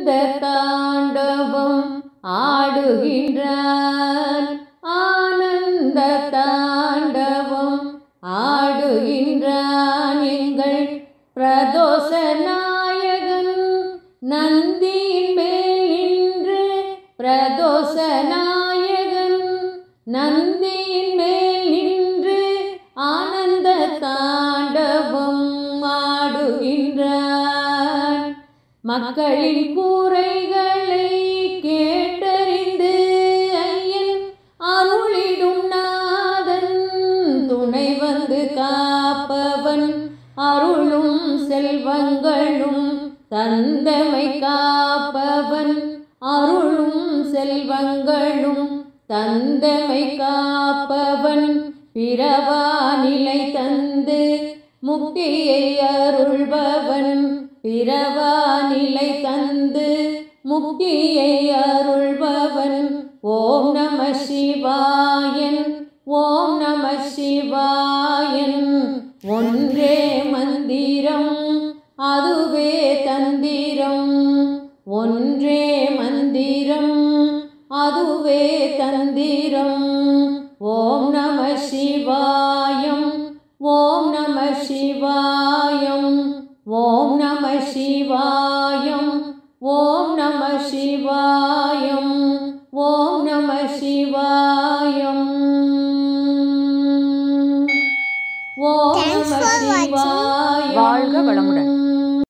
ஆனந்த தாண்டவம் ஆடுகின்றார். ஆனந்த தாண்டவம் ஆடுகின்றான் எங்கள் பிரதோஷ நாயகன் நந்தியின் மேல் நின்று பிரதோஷ நாயகன் நந்தியின் மேல் மக்களின் கூரைகளை கேட்டறிந்து ஐயன் அருளிடும் நாதன் துணை வந்து காப்பவன். அருளும் செல்வங்களும் தந்தமை காப்பவன். அருளும் செல்வங்களும் தந்தமை காப்பவன். பிறவா நிலை தந்து முக்தியை அருள்பவன். பிறவா முக்தியை அருள்பவன். ஓம் நம சிவாயன். ஓம் நம சிவாயன். ஒன்றே மந்திரம் அதுவே தந்திரம். ஒன்றே மந்திரம் அதுவே தந்திரம். ஓம் நம சிவாயம். ஓம் நம சிவாய சிவாயம். ஓம் நம சிவாயம். ஓம் நம சிவாயம். வாழ்க வளமுடன்.